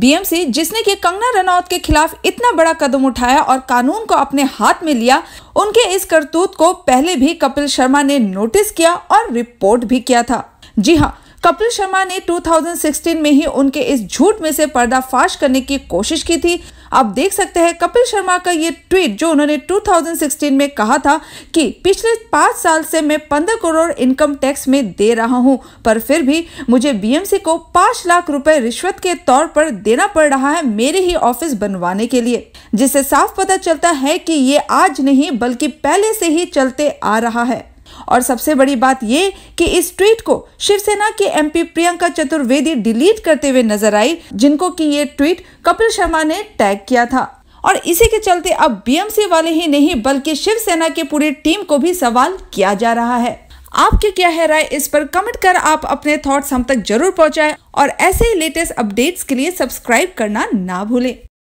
BMC जिसने कि कंगना रनौत के खिलाफ इतना बड़ा कदम उठाया और कानून को अपने हाथ में लिया, उनके इस करतूत को पहले भी कपिल शर्मा ने नोटिस किया और रिपोर्ट भी किया था। जी हाँ कपिल शर्मा ने 2016 में ही उनके इस झूठ में से पर्दाफाश करने की कोशिश की थी आप देख सकते हैं कपिल शर्मा का ये ट्वीट जो उन्होंने 2016 में कहा था कि पिछले पाँच साल से मैं 15 करोड़ इनकम टैक्स में दे रहा हूँ, पर फिर भी मुझे बीएमसी को पाँच लाख रुपए रिश्वत के तौर पर देना पड़ रहा है मेरे ही ऑफ़िस बनवाने के लिए। जिससे साफ़ पता चलता है कि ये आज नहीं, बल्कि पहले से ही चलते आ रहा है। और सबसे बड़ी बात ये कि इस ट्वीट को शिवसेना के एमपी प्रियंका चतुर्वेदी डिलीट करते हुए नज़र आई, जिनको कि ये ट्वीट कपिल शर्मा ने टैग किया था। और इसी के चलते अब बीएमसी वाले ही नहीं, बल्कि शिवसेना के पूरी टीम को भी सवाल किया जा रहा है। आपके क्या है राय? इस पर कमेंट कर आप अपने थॉट्स हम तक ज़रूर पहुंचाएँ और ऐसे ही लेटेस्ट अपडेट्स के लिए सब्सक्राइब करना ना भूलें।